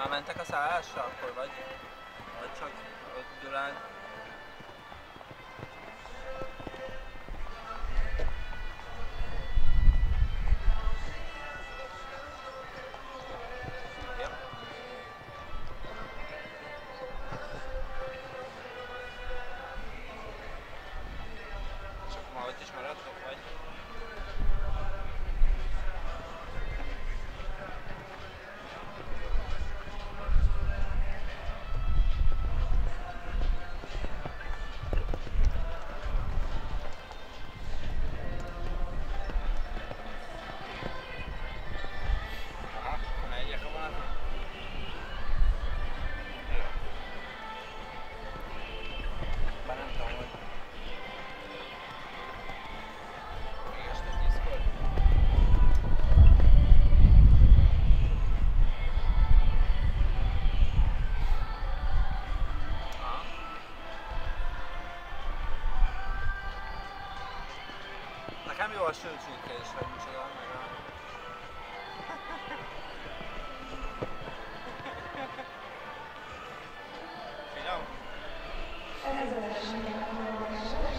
Már mentek a szállásra akkor, vagy? Vagy csak Gyulán? I can't be watching two kids fighting each other. My god.